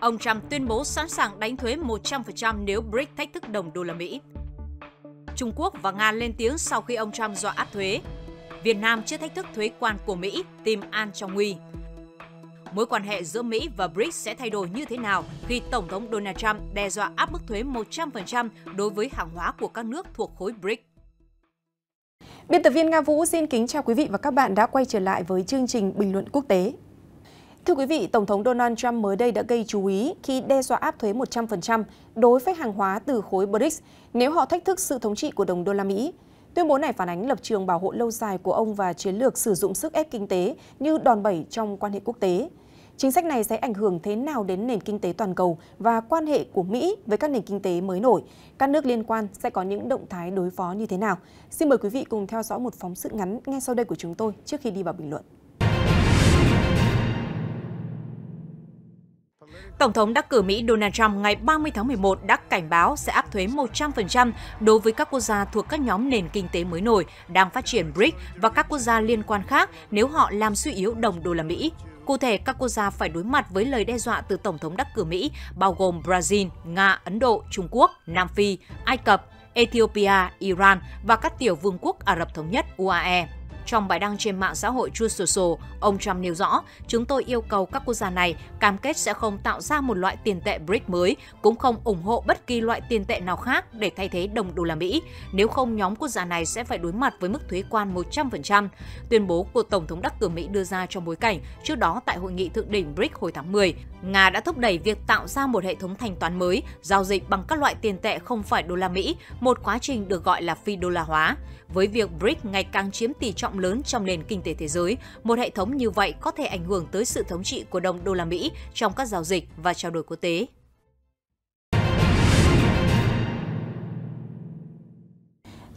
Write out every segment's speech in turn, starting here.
Ông Trump tuyên bố sẵn sàng đánh thuế 100% nếu BRICS thách thức đồng đô la Mỹ. Trung Quốc và Nga lên tiếng sau khi ông Trump dọa áp thuế. Việt Nam chưa thách thức thuế quan của Mỹ, tìm an trong nguy. Mối quan hệ giữa Mỹ và BRICS sẽ thay đổi như thế nào khi Tổng thống Donald Trump đe dọa áp mức thuế 100% đối với hàng hóa của các nước thuộc khối BRICS? Biên tập viên Nga Vũ xin kính chào quý vị và các bạn đã quay trở lại với chương trình Bình luận quốc tế. Thưa quý vị, Tổng thống Donald Trump mới đây đã gây chú ý khi đe dọa áp thuế 100% đối với hàng hóa từ khối BRICS nếu họ thách thức sự thống trị của đồng đô la Mỹ. Tuyên bố này phản ánh lập trường bảo hộ lâu dài của ông và chiến lược sử dụng sức ép kinh tế như đòn bẩy trong quan hệ quốc tế. Chính sách này sẽ ảnh hưởng thế nào đến nền kinh tế toàn cầu và quan hệ của Mỹ với các nền kinh tế mới nổi? Các nước liên quan sẽ có những động thái đối phó như thế nào? Xin mời quý vị cùng theo dõi một phóng sự ngắn ngay sau đây của chúng tôi trước khi đi vào bình luận. Tổng thống đắc cử Mỹ Donald Trump ngày 30 tháng 11 đã cảnh báo sẽ áp thuế 100% đối với các quốc gia thuộc các nhóm nền kinh tế mới nổi đang phát triển BRICS và các quốc gia liên quan khác nếu họ làm suy yếu đồng đô la Mỹ. Cụ thể, các quốc gia phải đối mặt với lời đe dọa từ Tổng thống đắc cử Mỹ, bao gồm Brazil, Nga, Ấn Độ, Trung Quốc, Nam Phi, Ai Cập, Ethiopia, Iran và các tiểu vương quốc Ả Rập Thống Nhất UAE. Trong bài đăng trên mạng xã hội Truth Social, ông Trump nêu rõ, chúng tôi yêu cầu các quốc gia này cam kết sẽ không tạo ra một loại tiền tệ BRIC mới, cũng không ủng hộ bất kỳ loại tiền tệ nào khác để thay thế đồng đô la Mỹ. Nếu không, nhóm quốc gia này sẽ phải đối mặt với mức thuế quan 100%. Tuyên bố của Tổng thống đắc cử Mỹ đưa ra trong bối cảnh trước đó tại hội nghị thượng đỉnh BRIC hồi tháng 10, Nga đã thúc đẩy việc tạo ra một hệ thống thanh toán mới, giao dịch bằng các loại tiền tệ không phải đô la Mỹ, một quá trình được gọi là phi đô la hóa. Với việc BRIC ngày càng chiếm tỷ trọng lớn trong nền kinh tế thế giới, một hệ thống như vậy có thể ảnh hưởng tới sự thống trị của đồng đô la Mỹ trong các giao dịch và trao đổi quốc tế.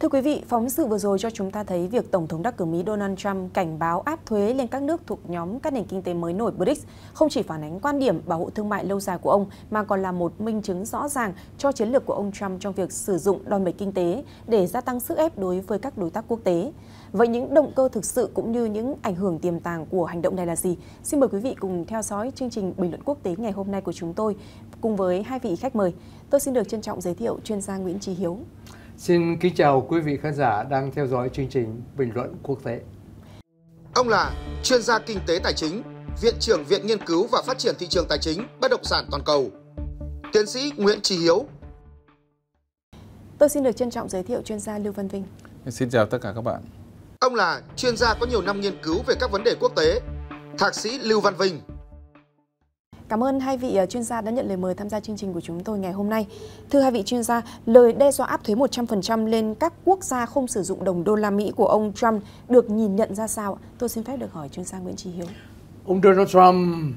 Thưa quý vị, phóng sự vừa rồi cho chúng ta thấy việc Tổng thống đắc cử Mỹ Donald Trump cảnh báo áp thuế lên các nước thuộc nhóm các nền kinh tế mới nổi BRICS không chỉ phản ánh quan điểm bảo hộ thương mại lâu dài của ông mà còn là một minh chứng rõ ràng cho chiến lược của ông Trump trong việc sử dụng đòn bẩy kinh tế để gia tăng sức ép đối với các đối tác quốc tế. Vậy những động cơ thực sự cũng như những ảnh hưởng tiềm tàng của hành động này là gì? Xin mời quý vị cùng theo dõi chương trình bình luận quốc tế ngày hôm nay của chúng tôi cùng với hai vị khách mời. Tôi xin được trân trọng giới thiệu chuyên gia Nguyễn Trí Hiếu. Xin kính chào quý vị khán giả đang theo dõi chương trình Bình luận quốc tế. Ông là chuyên gia kinh tế tài chính, Viện trưởng Viện Nghiên cứu và Phát triển Thị trường Tài chính Bất động sản Toàn cầu. Tiến sĩ Nguyễn Trí Hiếu. Tôi xin được trân trọng giới thiệu chuyên gia Lưu Văn Vinh. Xin chào tất cả các bạn. Ông là chuyên gia có nhiều năm nghiên cứu về các vấn đề quốc tế, Thạc sĩ Lưu Văn Vinh. Cảm ơn hai vị ờ, chuyên gia đã nhận lời mời tham gia chương trình của chúng tôi ngày hôm nay. Thưa hai vị chuyên gia, lời đe dọa áp thuế 100% lên các quốc gia không sử dụng đồng đô la Mỹ của ông Trump được nhìn nhận ra sao? Tôi xin phép được hỏi chuyên gia Nguyễn Trí Hiếu. Ông Donald Trump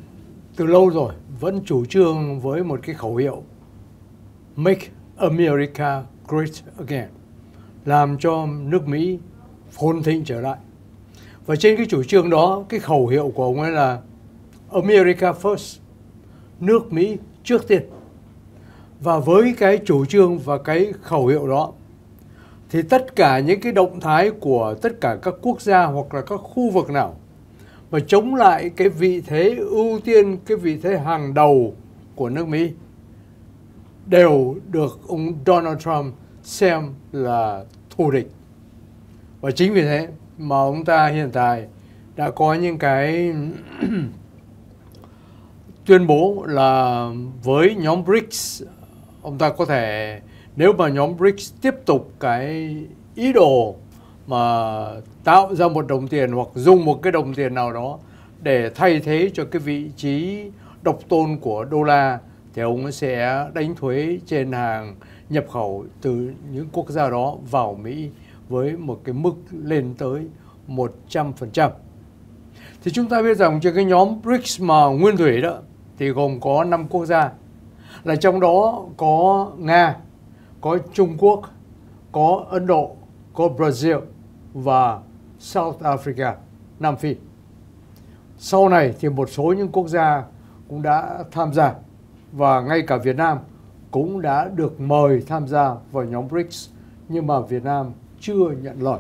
từ lâu rồi vẫn chủ trương với một cái khẩu hiệu Make America Great Again, làm cho nước Mỹ phồn thịnh trở lại. Và trên cái chủ trương đó, cái khẩu hiệu của ông ấy là America First, nước Mỹ trước tiên. Và với cái chủ trương và cái khẩu hiệu đó thì tất cả những cái động thái của tất cả các quốc gia hoặc là các khu vực nào mà chống lại cái vị thế ưu tiên, cái vị thế hàng đầu của nước Mỹ đều được ông Donald Trump xem là thù địch. Và chính vì thế mà ông ta hiện tại đã có những cái tuyên bố là với nhóm BRICS, ông ta có thể, nếu mà nhóm BRICS tiếp tục cái ý đồ mà tạo ra một đồng tiền hoặc dùng một cái đồng tiền nào đó để thay thế cho cái vị trí độc tôn của đô la, thì ông sẽ đánh thuế trên hàng nhập khẩu từ những quốc gia đó vào Mỹ với một cái mức lên tới 100%. Thì chúng ta biết rằng trên cái nhóm BRICS mà nguyên thủy đó thì gồm có 5 quốc gia. Là trong đó có Nga, có Trung Quốc, có Ấn Độ, có Brazil và South Africa, Nam Phi. Sau này thì một số những quốc gia cũng đã tham gia và ngay cả Việt Nam cũng đã được mời tham gia vào nhóm BRICS nhưng mà Việt Nam chưa nhận lời.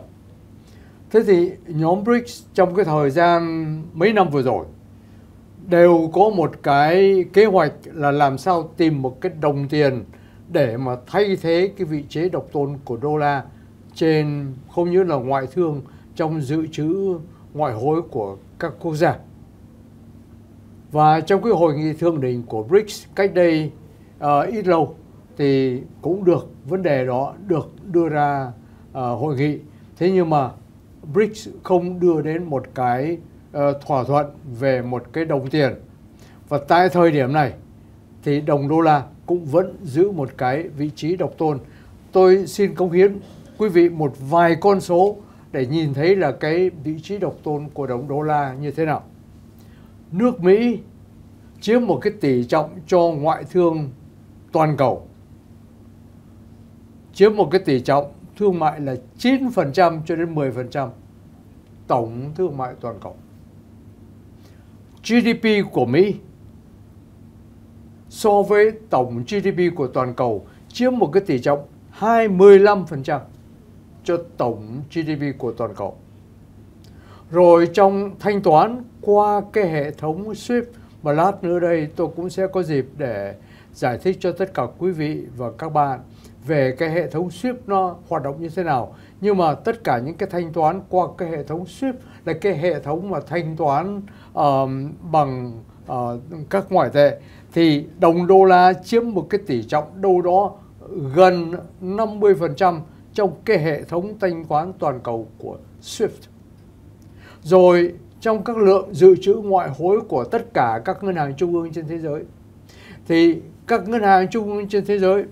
Thế thì nhóm BRICS trong cái thời gian mấy năm vừa rồi đều có một cái kế hoạch là làm sao tìm một cái đồng tiền để mà thay thế cái vị trí độc tôn của đô la trên không như là ngoại thương trong dự trữ ngoại hối của các quốc gia. Và trong cái hội nghị thượng đỉnh của BRICS cách đây uh, ít lâu thì cũng được vấn đề đó được đưa ra uh, hội nghị. Thế nhưng mà BRICS không đưa đến một cái uh, thỏa thuận về một cái đồng tiền. Và tại thời điểm này thì đồng đô la cũng vẫn giữ một cái vị trí độc tôn. Tôi xin công hiến quý vị một vài con số để nhìn thấy là cái vị trí độc tôn của đồng đô la như thế nào. Nước Mỹ chiếm một cái tỷ trọng cho ngoại thương toàn cầu. Chiếm một cái tỷ trọng thương mại là 9% cho đến 10% tổng thương mại toàn cầu. GDP của Mỹ so với tổng GDP của toàn cầu chiếm một cái tỷ trọng 25% cho tổng GDP của toàn cầu. Rồi trong thanh toán qua cái hệ thống SWIFT mà lát nữa đây tôi cũng sẽ có dịp để giải thích cho tất cả quý vị và các bạn về cái hệ thống SWIFT nó hoạt động như thế nào. Nhưng mà tất cả những cái thanh toán qua cái hệ thống SWIFT là cái hệ thống mà thanh toán uh, bằng uh, các ngoại tệ thì đồng đô la chiếm một cái tỷ trọng đâu đó gần 50% trong cái hệ thống thanh toán toàn cầu của SWIFT. Rồi trong các lượng dự trữ ngoại hối của tất cả các ngân hàng trung ương trên thế giới thì các ngân hàng trung ương trên thế giới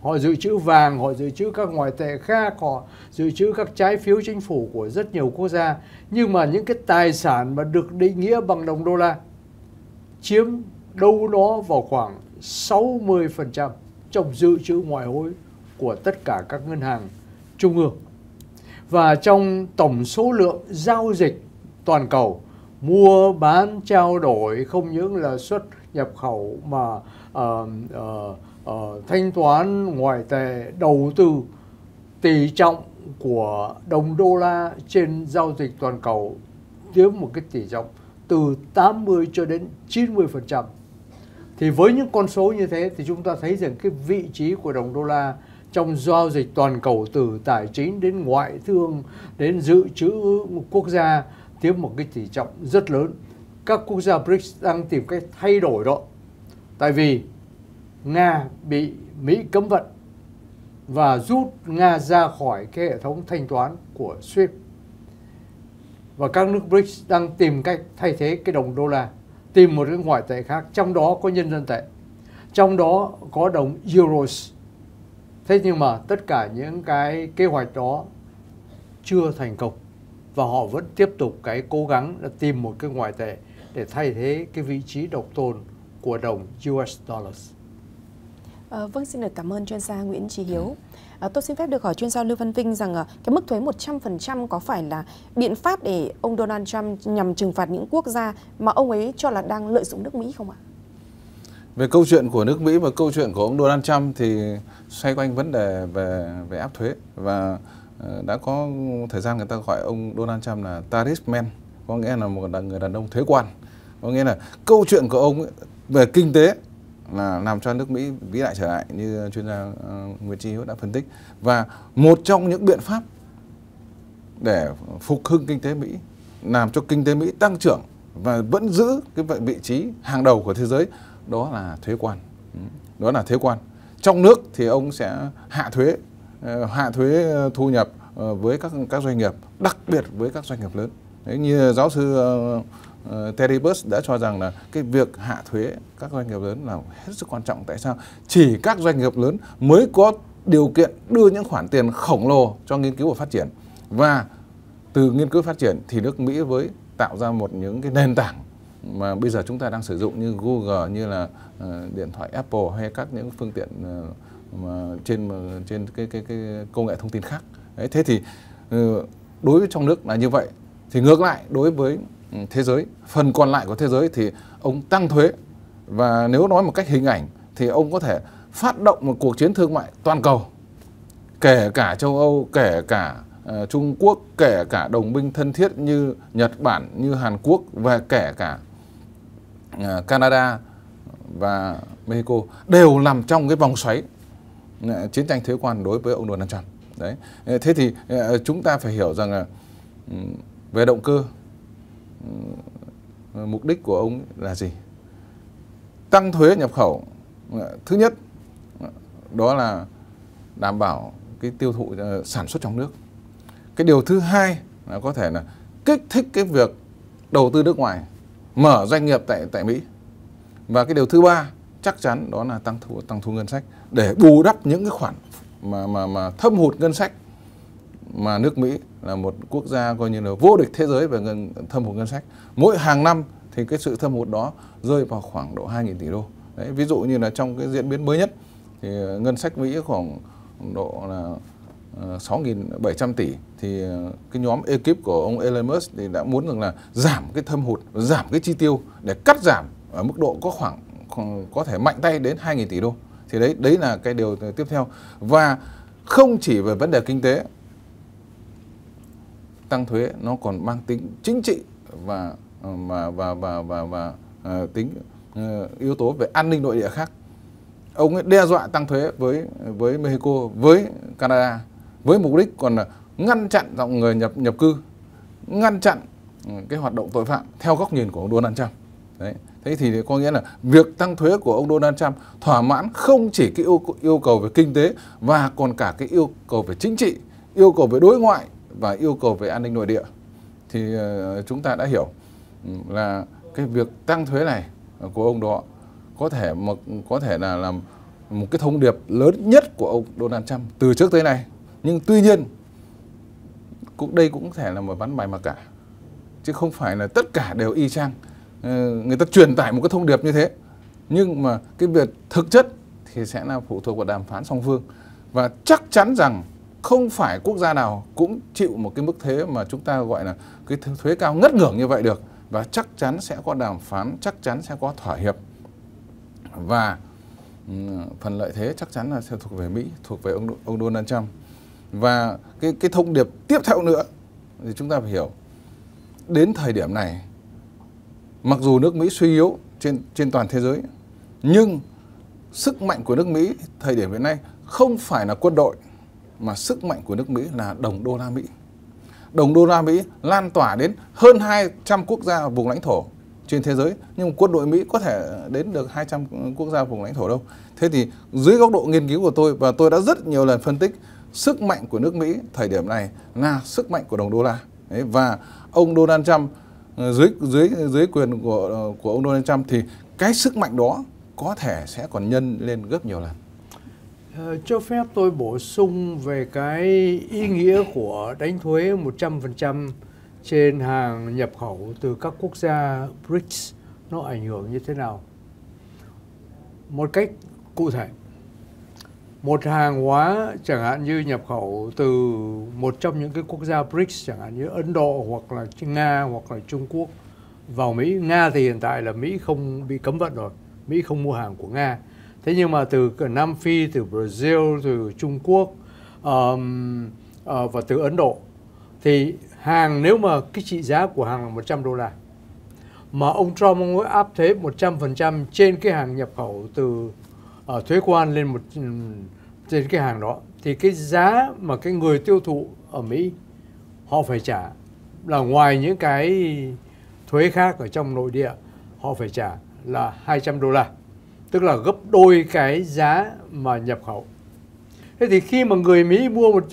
họ dự trữ vàng, họ dự trữ các ngoại tệ khác, họ dự trữ các trái phiếu chính phủ của rất nhiều quốc gia. Nhưng mà những cái tài sản mà được định nghĩa bằng đồng đô la chiếm đâu đó vào khoảng 60% trong dự trữ ngoại hối của tất cả các ngân hàng trung ương. Và trong tổng số lượng giao dịch toàn cầu mua bán trao đổi không những là xuất nhập khẩu mà uh, uh, uh, thanh toán ngoại tệ đầu tư tỷ trọng của đồng đô la trên giao dịch toàn cầu chiếm một cái tỷ trọng từ 80 cho đến 90 phần trăm thì với những con số như thế thì chúng ta thấy rằng cái vị trí của đồng đô la trong giao dịch toàn cầu từ tài chính đến ngoại thương đến dự trữ quốc gia chiếm một cái tỷ trọng rất lớn. Các quốc gia BRICS đang tìm cách thay đổi đó. Tại vì Nga bị Mỹ cấm vận và rút Nga ra khỏi cái hệ thống thanh toán của SWIFT. Và các nước BRICS đang tìm cách thay thế cái đồng đô la, tìm một cái ngoại tệ khác, trong đó có nhân dân tệ, trong đó có đồng euros thế nhưng mà tất cả những cái kế hoạch đó chưa thành công, và họ vẫn tiếp tục cái cố gắng là tìm một cái ngoại tệ để thay thế cái vị trí độc tôn của đồng US dollars. À, vâng, xin được cảm ơn chuyên gia Nguyễn Trí Hiếu. À, tôi xin phép được hỏi chuyên gia Lưu Văn Vinh rằng à, cái mức thuế 100% có phải là biện pháp để ông Donald Trump nhằm trừng phạt những quốc gia mà ông ấy cho là đang lợi dụng nước Mỹ không ạ? Về câu chuyện của nước Mỹ và câu chuyện của ông Donald Trump thì xoay quanh vấn đề về về áp thuế và đã có thời gian người ta gọi ông Donald Trump là tariff man, có nghĩa là một người đàn ông thuế quan. Có nghĩa là câu chuyện của ông về kinh tế là làm cho nước Mỹ vĩ đại trở lại như chuyên gia uh, Nguyễn Trí đã phân tích. Và một trong những biện pháp để phục hưng kinh tế Mỹ làm cho kinh tế Mỹ tăng trưởng và vẫn giữ cái vị trí hàng đầu của thế giới đó là thuế quan. Ừ, đó là thuế quan. Trong nước thì ông sẽ hạ thuế ờ, hạ thuế ờ, thu nhập với các các doanh nghiệp đặc biệt với các doanh nghiệp lớn. Đấy, như giáo sư uh, Terry Buss đã cho rằng là cái việc hạ thuế các doanh nghiệp lớn là hết sức quan trọng. Tại sao? Chỉ các doanh nghiệp lớn mới có điều kiện đưa những khoản tiền khổng lồ cho nghiên cứu và phát triển. Và từ nghiên cứu phát triển thì nước Mỹ với tạo ra một những cái nền tảng mà bây giờ chúng ta đang sử dụng như Google như là uh, điện thoại Apple hay các những phương tiện uh, mà trên trên cái cái cái công nghệ thông tin khác. Đấy, thế thì uh, đối với trong nước là như vậy thì ngược lại đối với Ừ, thế giới phần còn lại của thế giới thì ông tăng thuế và nếu nói một cách hình ảnh thì ông có thể phát động một cuộc chiến thương mại toàn cầu kể cả châu Âu kể cả uh, Trung Quốc kể cả đồng minh thân thiết như Nhật Bản như Hàn Quốc và kể cả uh, Canada và Mexico đều nằm trong cái vòng xoáy uh, chiến tranh thuế quan đối với ông Donald Trump. Đấy. Thế thì chúng ta phải hiểu rằng là ừ, về động cơ Ừ, mục đích của ông là gì? Tăng thuế nhập khẩu ờ, thứ nhất ờ, đó là đảm bảo cái tiêu thụ ờ, sản xuất trong nước. Cái điều thứ hai là có thể là kích thích cái việc đầu tư nước ngoài, mở doanh nghiệp tại tại Mỹ và cái điều thứ ba, chắc chắn đó là tăng thu tăng thu ngân sách để bù đắp những cái khoản mà mà mà thâm hụt ngân sách mà nước Mỹ là một quốc gia coi như là vô địch thế giới về ngân thâm hụt ngân sách. Mỗi hàng năm thì cái sự thâm hụt đó rơi vào khoảng độ 2.000 tỷ đô. Đấy, ví dụ như là trong cái diễn biến mới nhất thì ờ, ngân sách Mỹ khoảng độ là ờ, 6.700 tỷ thì ờ, cái nhóm ekip của ông Elon Musk thì đã muốn rằng là giảm cái thâm hụt, giảm cái chi tiêu để cắt giảm ở mức độ có khoảng, có thể mạnh tay đến 2.000 tỷ đô. Thì đấy đấy là cái điều tiếp theo. Và không chỉ về vấn đề kinh tế tăng thuế nó còn mang tính chính trị và ờ, và và và và, và uh, tính uh, yếu tố về an ninh nội địa khác. Ông ấy đe dọa tăng thuế với với Mexico, với Canada với mục đích còn là ngăn chặn dòng người nhập nhập cư, ngăn chặn cái hoạt động tội phạm theo góc nhìn của ông Donald Trump. Đấy. Thế thì có nghĩa là việc tăng thuế của ông Donald Trump thỏa mãn không chỉ cái yêu, yêu cầu về kinh tế và còn cả cái yêu cầu về chính trị, yêu cầu về đối ngoại và yêu cầu về an ninh nội địa. Thì ờ, chúng ta đã hiểu ừ, là cái việc tăng thuế này của ông đó có thể một có thể là làm một cái thông điệp lớn nhất của ông Donald Trump từ trước tới nay nhưng tuy nhiên, cũng, đây cũng có thể là một ván bài mà cả, chứ không phải là tất cả đều y chang ờ, người ta truyền tải một cái thông điệp như thế nhưng mà cái việc thực chất thì sẽ là phụ thuộc vào đàm phán song phương và chắc chắn rằng không phải quốc gia nào cũng chịu một cái mức thuế mà chúng ta gọi là cái thuế cao ngất ngưởng như vậy được. Và chắc chắn sẽ có đàm phán, chắc chắn sẽ có thỏa hiệp. Và phần lợi thế chắc chắn là sẽ thuộc về Mỹ, thuộc về ông ông Donald Trump. Và cái cái thông điệp tiếp theo nữa thì chúng ta phải hiểu. Đến thời điểm này, mặc dù nước Mỹ suy yếu trên trên toàn thế giới, nhưng sức mạnh của nước Mỹ thời điểm hiện nay không phải là quân đội mà sức mạnh của nước Mỹ là đồng đô la Mỹ. Đồng đô la Mỹ lan tỏa đến hơn 200 quốc gia vùng lãnh thổ trên thế giới nhưng quân đội Mỹ có thể đến được 200 quốc gia vùng lãnh thổ đâu. Thế thì dưới góc độ nghiên cứu của tôi và tôi đã rất nhiều lần phân tích sức mạnh của nước Mỹ thời điểm này là sức mạnh của đồng đô la Đấy, và ông Donald Trump ờ, dưới dưới dưới quyền của ờ, của ông Donald Trump thì cái sức mạnh đó có thể sẽ còn nhân lên gấp nhiều lần. Ờ, cho phép tôi bổ sung về cái ý nghĩa của đánh thuế 100% trên hàng nhập khẩu từ các quốc gia BRICS, nó ảnh hưởng như thế nào. Một cách cụ thể, một hàng hóa chẳng hạn như nhập khẩu từ một trong những cái quốc gia BRICS, chẳng hạn như Ấn Độ hoặc là Nga hoặc là Trung Quốc vào Mỹ Nga thì hiện tại là Mỹ không bị cấm vận rồi, Mỹ không mua hàng của Nga thế nhưng mà từ Nam Phi từ Brazil từ Trung Quốc um, uh, và từ Ấn Độ thì hàng nếu mà cái trị giá của hàng là 100 đô la. Mà ông Trump ông ấy áp thuế 100% trên cái hàng nhập khẩu từ uh, thuế quan lên một ừ, trên cái hàng đó thì cái giá mà cái người tiêu thụ ở Mỹ họ phải trả là ngoài những cái thuế khác ở trong nội địa họ phải trả là 200 đô la tức là gấp đôi cái giá mà nhập khẩu thế thì khi mà người Mỹ mua một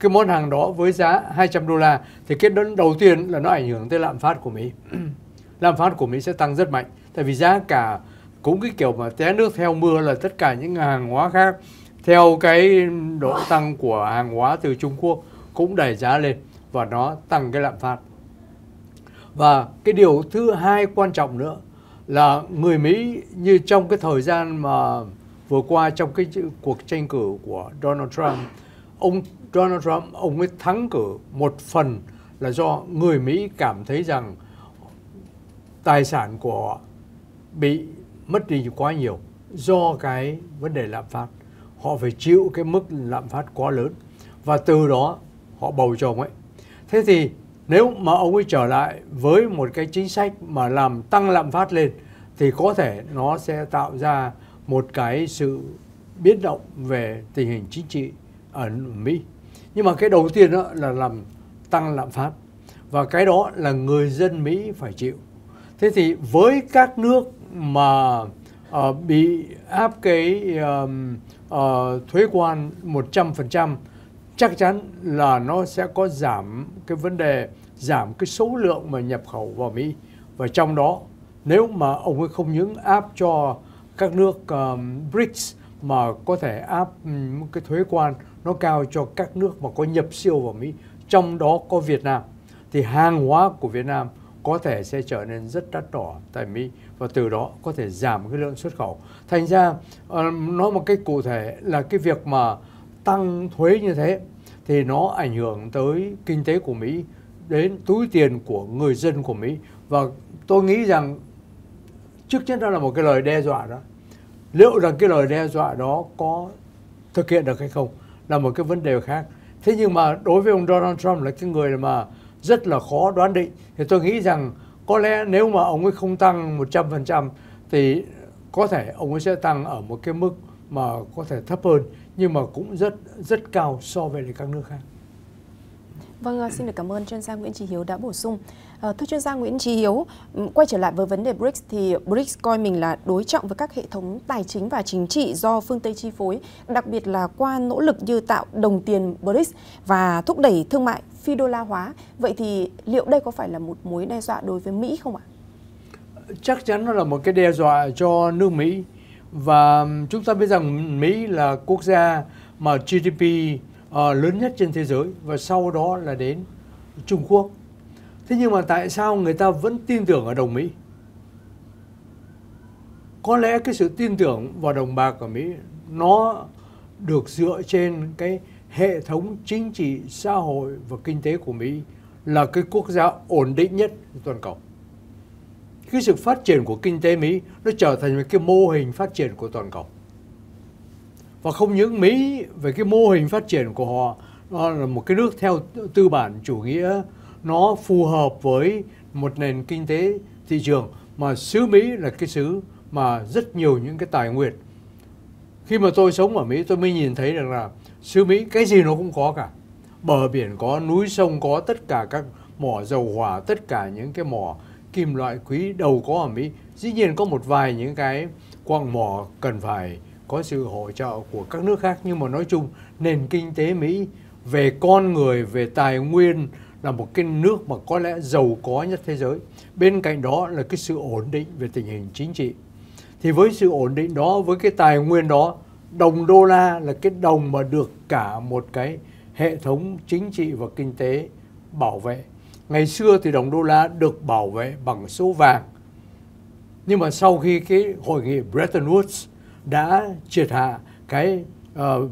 cái món hàng đó với giá 200 đô la, thì cái đầu tiên là nó ảnh hưởng tới lạm phát của Mỹ lạm phát của Mỹ sẽ tăng rất mạnh, tại vì giá cả cũng cái kiểu mà té nước theo mưa là tất cả những hàng hóa khác, theo cái độ tăng của hàng hóa từ Trung Quốc cũng đẩy giá lên và nó tăng cái lạm phát. Và cái điều thứ hai quan trọng nữa là người Mỹ như trong cái thời gian mà vừa qua trong cái cuộc tranh cử của Donald Trump, ông Donald Trump ông ấy thắng cử một phần là do người Mỹ cảm thấy rằng tài sản của họ bị mất đi quá nhiều do cái vấn đề lạm phát. Họ phải chịu cái mức lạm phát quá lớn và từ đó họ bầu cho ông ấy. Thế thì nếu mà ông ấy trở lại với một cái chính sách mà làm tăng lạm phát lên thì có thể nó sẽ tạo ra một cái sự biến động về tình hình chính trị ở Mỹ. Nhưng mà cái đầu tiên đó là làm tăng lạm phát và cái đó là người dân Mỹ phải chịu. Thế thì với các nước mà uh, bị áp cái uh, uh, thuế quan 100% chắc chắn là nó sẽ có giảm cái vấn đề giảm cái số lượng mà nhập khẩu vào Mỹ và trong đó nếu mà ông ấy không những áp cho các nước um, BRICS mà có thể áp um, cái thuế quan nó cao cho các nước mà có nhập siêu vào Mỹ trong đó có Việt Nam thì hàng hóa của Việt Nam có thể sẽ trở nên rất đắt đỏ tại Mỹ và từ đó có thể giảm cái lượng xuất khẩu. Thành ra uh, nói một cách cụ thể là cái việc mà tăng thuế như thế thì nó ảnh hưởng tới kinh tế của Mỹ đến túi tiền của người dân của Mỹ. Và tôi nghĩ rằng trước nhất đó là một cái lời đe dọa đó. Liệu rằng cái lời đe dọa đó có thực hiện được hay không là một cái vấn đề khác. Thế nhưng mà đối với ông Donald Trump là cái người mà rất là khó đoán định. Thì tôi nghĩ rằng có lẽ nếu mà ông ấy không tăng 100% thì có thể ông ấy sẽ tăng ở một cái mức mà có thể thấp hơn, nhưng mà cũng rất rất cao so với các nước khác. Vâng, à, xin được cảm ơn chuyên gia Nguyễn Trí Hiếu đã bổ sung. À, thưa chuyên gia Nguyễn Trí Hiếu, ừ, quay trở lại với vấn đề BRICS thì BRICS coi mình là đối trọng với các hệ thống tài chính và chính trị do phương Tây chi phối, đặc biệt là qua nỗ lực như tạo đồng tiền BRICS và thúc đẩy thương mại phi đô la hóa. Vậy thì liệu đây có phải là một mối đe dọa đối với Mỹ không ạ? Chắc chắn nó là một cái đe dọa cho nước Mỹ và ừ, chúng ta biết rằng Mỹ là quốc gia mà GDP uh, lớn nhất trên thế giới và sau đó là đến Trung Quốc. Thế nhưng mà tại sao người ta vẫn tin tưởng ở đồng Mỹ? Có lẽ cái sự tin tưởng vào đồng bạc của Mỹ nó được dựa trên cái hệ thống chính trị, xã hội và kinh tế của Mỹ là cái quốc gia ổn định nhất toàn cầu. Cái sự phát triển của kinh tế Mỹ nó trở thành một cái mô hình phát triển của toàn cầu và không những Mỹ, về cái mô hình phát triển của họ nó là một cái nước theo tư bản chủ nghĩa, nó phù hợp với một nền kinh tế thị trường, mà xứ Mỹ là cái xứ mà rất nhiều những cái tài nguyên. Khi mà tôi sống ở Mỹ, tôi mới nhìn thấy được là xứ Mỹ cái gì nó cũng có cả. Bờ biển có, núi sông có, tất cả các mỏ dầu hỏa, tất cả những cái mỏ kim loại quý đầu có ở Mỹ. Dĩ nhiên có một vài những cái quặng mỏ cần phải có sự hỗ trợ của các nước khác, nhưng mà nói chung nền kinh tế Mỹ về con người, về tài nguyên là một cái nước mà có lẽ giàu có nhất thế giới. Bên cạnh đó là cái sự ổn định về tình hình chính trị. Thì với sự ổn định đó, với cái tài nguyên đó, đồng đô la là cái đồng mà được cả một cái hệ thống chính trị và kinh tế bảo vệ. Ngày xưa thì đồng đô la được bảo vệ bằng số vàng. Nhưng mà sau khi cái hội nghị Bretton Woods đã triệt hạ cái uh,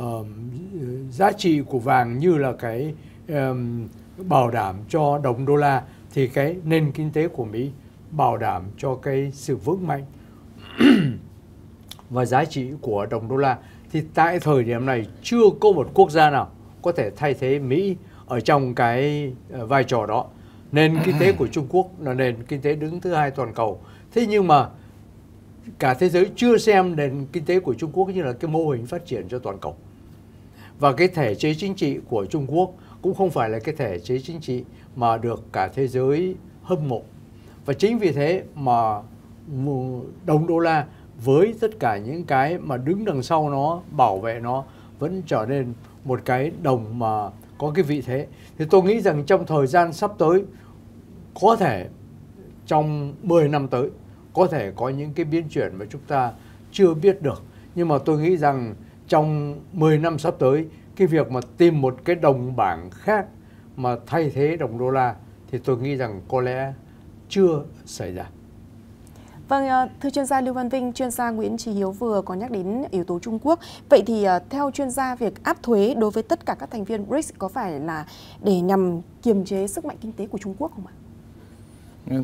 uh, giá trị của vàng như là cái um, bảo đảm cho đồng đô la thì cái nền kinh tế của Mỹ bảo đảm cho cái sự vững mạnh và giá trị của đồng đô la thì tại thời điểm này chưa có một quốc gia nào có thể thay thế Mỹ ở trong cái ờ, vai trò đó. Nền kinh tế của Trung Quốc là nền kinh tế đứng thứ hai toàn cầu. Thế nhưng mà cả thế giới chưa xem nền kinh tế của Trung Quốc như là cái mô hình phát triển cho toàn cầu. Và cái thể chế chính trị của Trung Quốc cũng không phải là cái thể chế chính trị mà được cả thế giới hâm mộ. Và chính vì thế mà đồng đô la với tất cả những cái mà đứng đằng sau nó, bảo vệ nó, vẫn trở nên một cái đồng mà có cái vị thế. Thì tôi nghĩ rằng trong thời gian sắp tới, có thể trong 10 năm tới có thể có những cái biến chuyển mà chúng ta chưa biết được nhưng mà tôi nghĩ rằng trong 10 năm sắp tới cái việc mà tìm một cái đồng bảng khác mà thay thế đồng đô la thì tôi nghĩ rằng có lẽ chưa xảy ra. Vâng, ờ, thưa chuyên gia Lưu Văn Vinh, chuyên gia Nguyễn Trí Hiếu vừa có nhắc đến yếu tố Trung Quốc. Vậy thì ờ, theo chuyên gia việc áp thuế đối với tất cả các thành viên BRICS có phải là để nhằm kiềm chế sức mạnh kinh tế của Trung Quốc không ạ?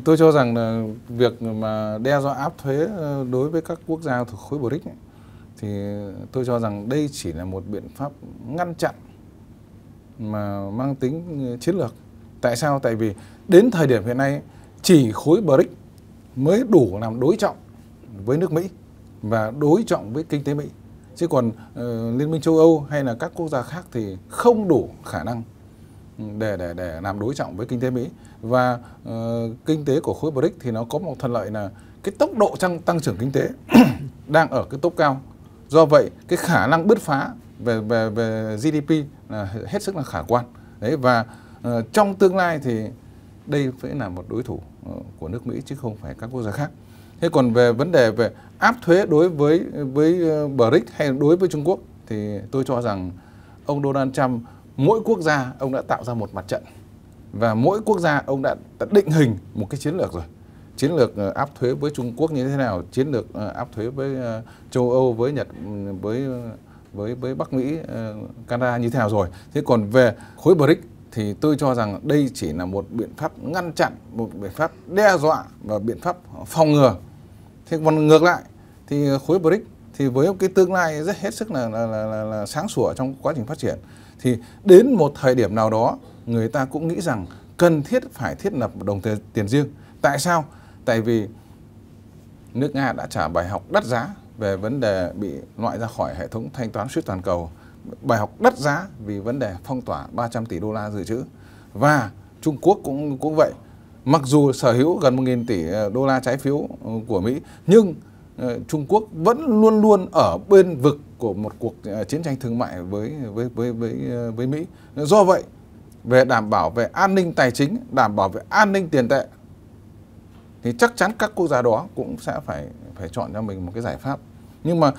Tôi cho rằng là việc mà đe dọa áp thuế ờ, đối với các quốc gia thuộc khối BRICS thì tôi cho rằng đây chỉ là một biện pháp ngăn chặn mà mang tính ờ, chiến lược. Tại sao? Tại vì đến thời điểm hiện nay chỉ khối BRICS mới đủ làm đối trọng với nước Mỹ và đối trọng với kinh tế Mỹ. Chứ còn uh, Liên minh châu Âu hay là các quốc gia khác thì không đủ khả năng để để để làm đối trọng với kinh tế Mỹ và uh, kinh tế của khối BRICS thì nó có một thuận lợi là cái tốc độ tăng tăng trưởng kinh tế đang ở cái tốc cao. Do vậy cái khả năng bứt phá về về về GDP là hết sức là khả quan. Đấy và uh, trong tương lai thì đây phải là một đối thủ uh, của nước Mỹ chứ không phải các quốc gia khác. Thế còn về vấn đề về áp thuế đối với với BRICS hay đối với Trung Quốc thì tôi cho rằng ông Donald Trump mỗi quốc gia ông đã tạo ra một mặt trận. Và mỗi quốc gia ông đã, đã định hình một cái chiến lược rồi. Chiến lược ờ, áp thuế với Trung Quốc như thế nào chiến lược ờ, áp thuế với ờ, châu Âu với Nhật ừ, với với với Bắc Mỹ Canada như thế nào rồi. Thế còn về khối BRICS thì tôi cho rằng đây chỉ là một biện pháp ngăn chặn một biện pháp đe dọa và biện pháp phòng ngừa. Thế còn ngược lại thì khối BRICS thì với cái tương lai rất hết sức là, là, là, là, là sáng sủa trong quá trình phát triển thì đến một thời điểm nào đó người ta cũng nghĩ rằng cần thiết phải thiết lập một đồng tiền, riêng. Tại sao? Tại vì nước Nga đã trả bài học đắt giá về vấn đề bị loại ra khỏi hệ thống thanh toán suốt toàn cầu. Bài học đắt giá vì vấn đề phong tỏa 300 tỷ đô la dự trữ. Và Trung Quốc cũng cũng vậy. Mặc dù sở hữu gần 1.000 tỷ ờ, đô la trái phiếu ờ, của Mỹ, nhưng ờ, Trung Quốc vẫn luôn luôn ở bên vực của một cuộc ờ, chiến tranh thương mại với với với với ờ, với Mỹ. Do vậy, về đảm bảo về an ninh tài chính, đảm bảo về an ninh tiền tệ thì chắc chắn các quốc gia đó cũng sẽ phải phải chọn cho mình một cái giải pháp. Nhưng mà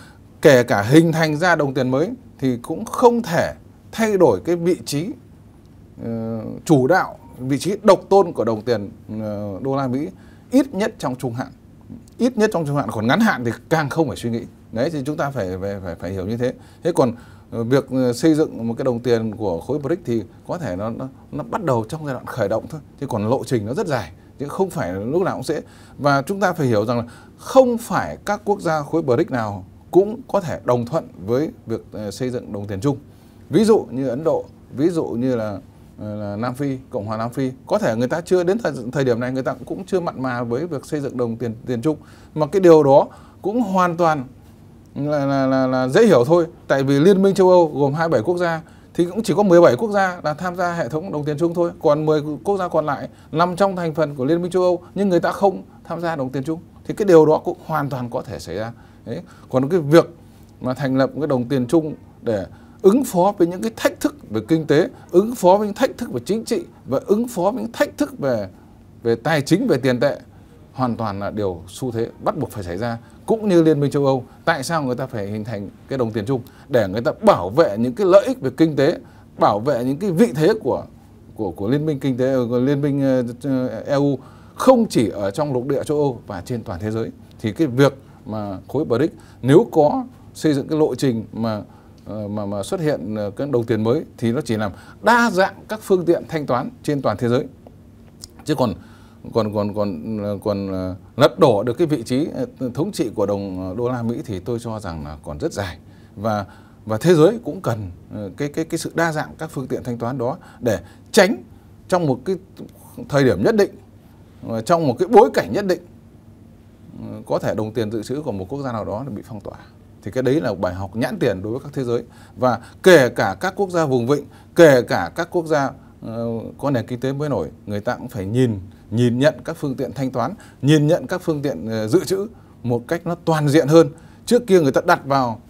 kể cả hình thành ra đồng tiền mới thì cũng không thể thay đổi cái vị trí uh, chủ đạo, vị trí độc tôn của đồng tiền uh, đô la Mỹ ít nhất trong trung hạn ít nhất trong trung hạn còn ngắn hạn thì càng không phải suy nghĩ đấy thì chúng ta phải phải phải, phải hiểu như thế thế còn ờ, việc ờ, xây dựng một cái đồng tiền của khối BRICS thì có thể nó nó nó bắt đầu trong giai đoạn khởi động thôi chứ còn lộ trình nó rất dài chứ không phải lúc nào cũng sẽ và chúng ta phải hiểu rằng là không phải các quốc gia khối BRICS nào cũng có thể đồng thuận với việc ờ, xây dựng đồng tiền chung ví dụ như Ấn Độ ví dụ như là là Nam Phi, Cộng hòa Nam Phi. Có thể người ta chưa đến thời, thời điểm này người ta cũng chưa mặn mà với việc xây dựng đồng tiền tiền chung. Mà cái điều đó cũng hoàn toàn là, là, là, là dễ hiểu thôi. Tại vì Liên minh châu Âu gồm 27 quốc gia thì cũng chỉ có 17 quốc gia là tham gia hệ thống đồng tiền chung thôi. Còn 10 quốc gia còn lại nằm trong thành phần của Liên minh châu Âu nhưng người ta không tham gia đồng tiền chung. Thì cái điều đó cũng hoàn toàn có thể xảy ra. Đấy. Còn cái việc mà thành lập cái đồng tiền chung để ứng phó với những cái thách thức về kinh tế, ứng phó với những thách thức về chính trị và ứng phó với những thách thức về về tài chính về tiền tệ hoàn toàn là điều xu thế bắt buộc phải xảy ra, cũng như liên minh châu Âu. Tại sao người ta phải hình thành cái đồng tiền chung? Để người ta bảo vệ những cái lợi ích về kinh tế, bảo vệ những cái vị thế của của của liên minh kinh tế ờ, của liên minh ờ, ờ, EU không chỉ ở trong lục địa châu Âu và trên toàn thế giới. Thì cái việc mà khối BRICS nếu có xây dựng cái lộ trình mà mà mà xuất hiện cái đồng tiền mới thì nó chỉ làm đa dạng các phương tiện thanh toán trên toàn thế giới. Chứ còn còn còn còn còn ờ, lật đổ được cái vị trí ờ, thống trị của đồng ờ, đô la Mỹ thì tôi cho rằng là còn rất dài. Và và thế giới cũng cần cái cái cái sự đa dạng các phương tiện thanh toán đó để tránh trong một cái thời điểm nhất định trong một cái bối cảnh nhất định có thể đồng tiền dự trữ của một quốc gia nào đó bị phong tỏa. Thì cái đấy là bài học nhãn tiền đối với các thế giới. Và kể cả các quốc gia vùng vịnh, kể cả các quốc gia có nền kinh tế mới nổi, người ta cũng phải nhìn nhìn nhận các phương tiện thanh toán nhìn nhận các phương tiện ờ, dự trữ một cách nó toàn diện hơn. Trước kia người ta đặt vào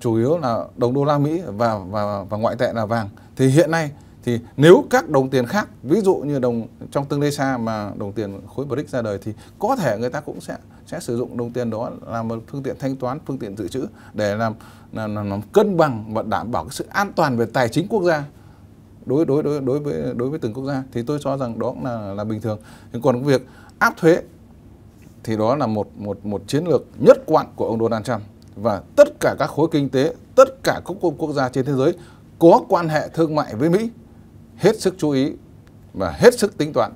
chủ yếu là đồng đô la Mỹ và và và ngoại tệ là vàng. Thì hiện nay thì nếu các đồng tiền khác ví dụ như đồng trong tương lai xa mà đồng tiền khối BRICS ra đời thì có thể người ta cũng sẽ sẽ sử dụng đồng tiền đó làm một phương tiện thanh toán phương tiện dự trữ để làm làm, làm, làm cân bằng và đảm bảo cái sự an toàn về tài chính quốc gia đối đối đối đối với đối với từng quốc gia thì tôi cho rằng đó cũng là là bình thường. Còn việc áp thuế thì đó là một một một chiến lược nhất quán của ông Donald Trump. Và tất cả các khối kinh tế tất cả các quốc gia trên thế giới có quan hệ thương mại với Mỹ hết sức chú ý và hết sức tính toán